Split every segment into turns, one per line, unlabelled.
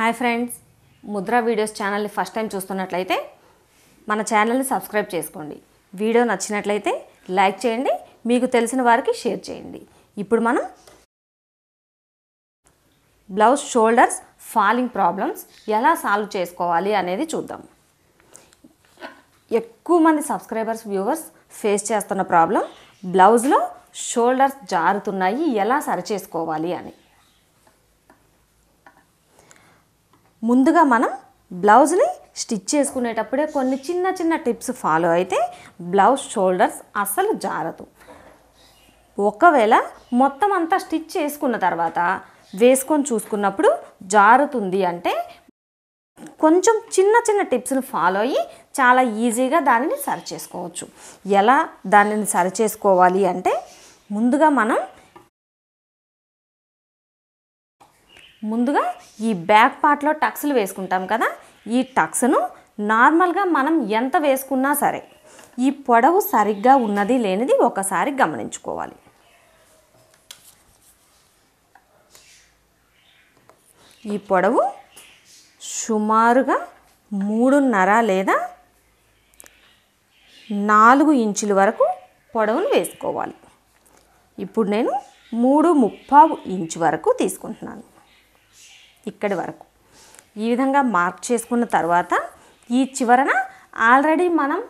Hi friends. Mudra videos ఛానల్ని first time చూస్తున్నట్లయితే మన ఛానల్ని సబ్స్క్రైబ్ చేసుకోండి. వీడియో నచ్చినట్లయితే లైక్ చేయండి మీకు తెలిసిన వారికి షేర్ చేయండి. ఇప్పుడు మనం బ్లౌజ్ షోల్డర్స్ ఫాలింగ్ ప్రాబ్లమ్స్ ఎలా సాల్వ్ చేసుకోవాలి అనేది చూద్దాం. ఎక్కువ మంది సబ్స్క్రైబర్స్ వ్యూవర్స్ ఫేస్ చేస్తున్న ప్రాబ్లం బ్లౌజ్లో షోల్డర్స్ జారుతున్నాయి ఎలా సరి చేసుకోవాలి అని. ముందుగా మనం బ్లౌజ్ని స్టిచ్ చేసుకునేటప్పుడే కొన్ని చిన్న చిన్న టిప్స్ ఫాలో అయితే బ్లౌజ్ షోల్డర్స్ అస్సలు జారదు. ఒకవేళ మొత్తం అంతా స్టిచ్ చేసుకున్న తర్వాత వేసుకొని చూసుకున్నప్పుడు జారుతుంది అంటే కొంచెం చిన్న చిన్న టిప్స్ని ఫాలో అయ్యి చాలా ఈజీగా దానిని సరి చేసుకోవచ్చు. ఎలా దానిని సరి చేసుకోవాలి అంటే ముందుగా మనం ముందుగా ఈ బ్యాక్ పార్ట్లో టక్స్లు వేసుకుంటాం కదా ఈ టక్స్ను నార్మల్గా మనం ఎంత వేసుకున్నా సరే ఈ పొడవు సరిగ్గా ఉన్నది లేనిది ఒకసారి గమనించుకోవాలి. ఈ పొడవు సుమారుగా మూడున్నర లేదా నాలుగు ఇంచుల వరకు పొడవును వేసుకోవాలి. ఇప్పుడు నేను మూడు ముప్పావు ఇంచు వరకు తీసుకుంటున్నాను. ఇక్కడి వరకు. ఈ విధంగా మార్క్ చేసుకున్న తర్వాత ఈ చివరన ఆల్రెడీ మనం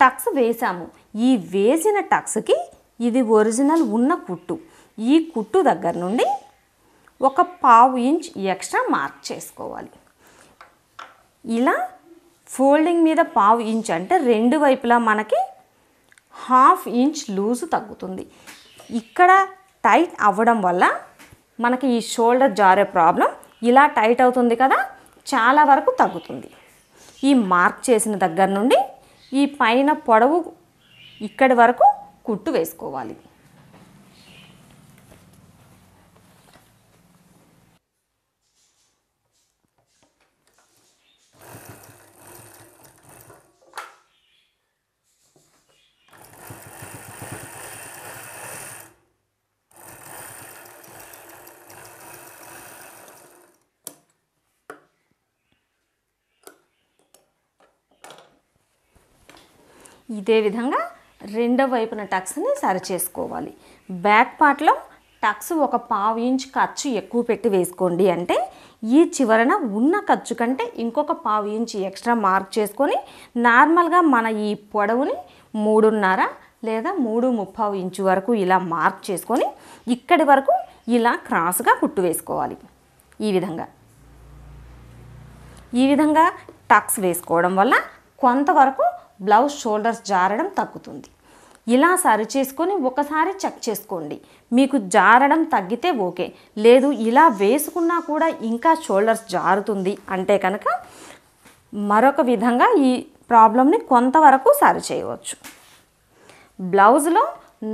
టక్స్ వేసాము ఈ వేసిన టక్స్కి ఇది ఒరిజినల్ ఉన్న కుట్టు. ఈ కుట్టు దగ్గర నుండి ఒక పావు ఇంచ్ ఎక్స్ట్రా మార్క్ చేసుకోవాలి. ఇలా ఫోల్డింగ్ మీద పావు ఇంచ్ అంటే రెండు వైపులా మనకి హాఫ్ ఇంచ్ లూజు తగ్గుతుంది. ఇక్కడ టైట్ అవ్వడం వల్ల మనకి ఈ షోల్డర్ జారే ప్రాబ్లం ఇలా టైట్ అవుతుంది కదా చాలా వరకు తగ్గుతుంది. ఈ మార్క్ చేసిన దగ్గర నుండి ఈ పైన పొడవు ఇక్కడి వరకు కుట్టు వేసుకోవాలి. ఇదే విధంగా రెండో వైపున టక్స్ని సరి చేసుకోవాలి బ్యాక్ పార్ట్లో టక్స్ ఒక పావు ఇంచ్ ఖర్చు ఎక్కువ పెట్టి వేసుకోండి అంటే ఈ చివరన ఉన్న ఖర్చు కంటే ఇంకొక పావు ఇంచ్ ఎక్స్ట్రా మార్క్ చేసుకొని నార్మల్గా మన ఈ పొడవుని మూడున్నర లేదా మూడు ముప్పావు ఇంచు వరకు ఇలా మార్క్ చేసుకొని ఇక్కడి వరకు ఇలా క్రాస్గా కుట్టు వేసుకోవాలి. ఈ విధంగా. ఈ విధంగా టక్స్ వేసుకోవడం వల్ల కొంతవరకు బ్లౌజ్ షోల్డర్స్ జారడం తగ్గుతుంది. ఇలా సరి చేసుకొని ఒకసారి చెక్ చేసుకోండి. మీకు జారడం తగ్గితే ఓకే. లేదు ఇలా వేసుకున్నా కూడా ఇంకా షోల్డర్స్ జారుతుంది అంటే కనుక మరొక విధంగా ఈ ప్రాబ్లమ్ని కొంతవరకు సరి చేయవచ్చు. బ్లౌజ్లో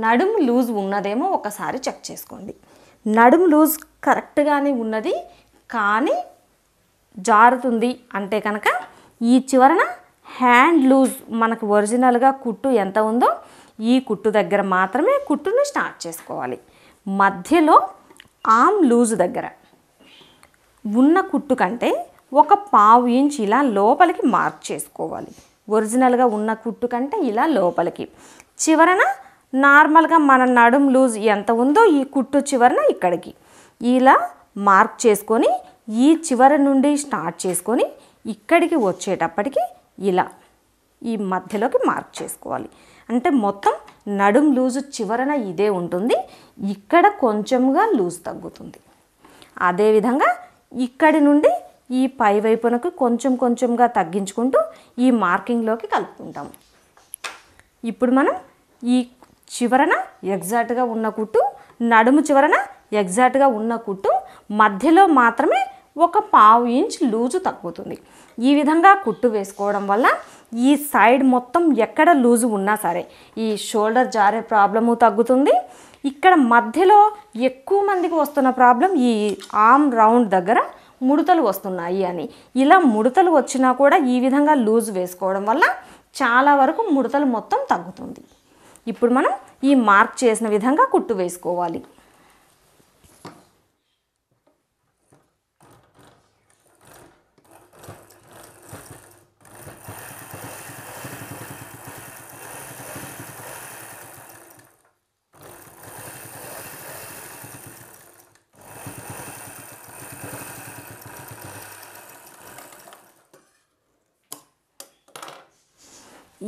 నడుము లూజ్ ఉన్నదేమో ఒకసారి చెక్ చేసుకోండి. నడుము లూజ్ కరెక్ట్గానే ఉన్నది కానీ జారుతుంది అంటే కనుక ఈ చివరన హ్యాండ్ లూజ్ మనకు ఒరిజినల్గా కుట్టు ఎంత ఉందో ఈ కుట్టు దగ్గర మాత్రమే కుట్టుని స్టార్ట్ చేసుకోవాలి. మధ్యలో ఆమ్ లూజ్ దగ్గర ఉన్న కుట్టు కంటే ఒక పావు ఇంచ్ ఇలా లోపలికి మార్క్ చేసుకోవాలి. ఒరిజినల్గా ఉన్న కుట్టు కంటే ఇలా లోపలికి. చివరన నార్మల్గా మన నడుం లూజ్ ఎంత ఉందో ఈ కుట్టు చివరన ఇక్కడికి. ఇలా మార్క్ చేసుకొని ఈ చివరి నుండి స్టార్ట్ చేసుకొని ఇక్కడికి వచ్చేటప్పటికి ఇలా ఈ మధ్యలోకి మార్క్ చేసుకోవాలి. అంటే మొత్తం నడుం లూజు చివరన ఇదే ఉంటుంది. ఇక్కడ కొంచెంగా లూజ్ తగ్గుతుంది. అదేవిధంగా ఇక్కడి నుండి ఈ పై వైపునకు కొంచెం కొంచెంగా తగ్గించుకుంటూ ఈ మార్కింగ్లోకి కలుపుకుంటాము ఇప్పుడు మనం ఈ చివరన ఎగ్జాక్ట్గా ఉన్న కుట్టు నడుము చివరన ఎగ్జాక్ట్గా ఉన్న కుట్టు మధ్యలో మాత్రమే ఒక పావు ఇంచ్ లూజు తగ్గుతుంది. ఈ విధంగా కుట్టు వేసుకోవడం వల్ల ఈ సైడ్ మొత్తం ఎక్కడ లూజు ఉన్నా సరే ఈ షోల్డర్ జారే ప్రాబ్లము తగ్గుతుంది. ఇక్కడ మధ్యలో ఎక్కువ మందికి వస్తున్న ప్రాబ్లం ఈ ఆర్మ్ రౌండ్ దగ్గర ముడతలు వస్తున్నాయి అని. ఇలా ముడతలు వచ్చినా కూడా ఈ విధంగా లూజ్ వేసుకోవడం వల్ల చాలా వరకు ముడతలు మొత్తం తగ్గుతుంది. ఇప్పుడు మనం ఈ మార్క్ చేసిన విధంగా కుట్టు వేసుకోవాలి.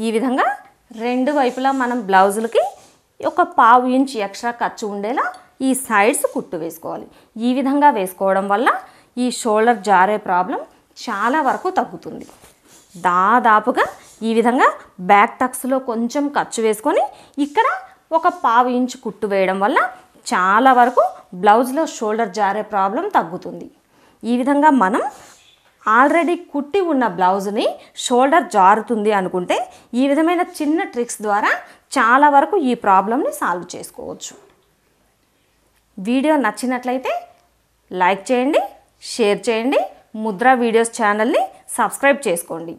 ఈ విధంగా రెండు వైపులా మనం బ్లౌజులకి ఒక పావు ఇంచ్ ఎక్స్ట్రా ఖర్చు ఉండేలా ఈ సైడ్స్ కుట్టు వేసుకోవాలి. ఈ విధంగా వేసుకోవడం వల్ల ఈ షోల్డర్ జారే ప్రాబ్లం చాలా వరకు తగ్గుతుంది. దాదాపుగా ఈ విధంగా బ్యాక్ టక్స్లో కొంచెం ఖర్చు వేసుకొని ఇక్కడ ఒక పావు ఇంచు కుట్టు వేయడం వల్ల చాలా వరకు బ్లౌజ్లో షోల్డర్ జారే ప్రాబ్లం తగ్గుతుంది. ఈ విధంగా మనం ఆల్రెడీ కుట్టి ఉన్న బ్లౌజ్ని షోల్డర్ జారుతుంది అనుకుంటే ఈ విధమైన చిన్న ట్రిక్స్ ద్వారా చాలా వరకు ఈ ప్రాబ్లమ్ని సాల్వ్ చేసుకోవచ్చు. వీడియో నచ్చినట్లయితే లైక్ చేయండి షేర్ చేయండి ముద్ర వీడియోస్ ఛానల్ని సబ్స్క్రైబ్ చేసుకోండి.